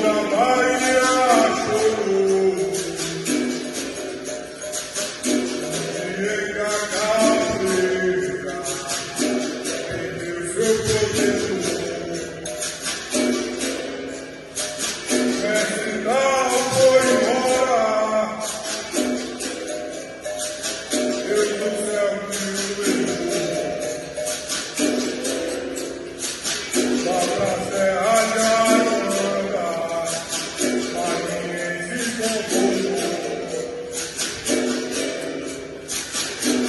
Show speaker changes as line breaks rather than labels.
Shalom.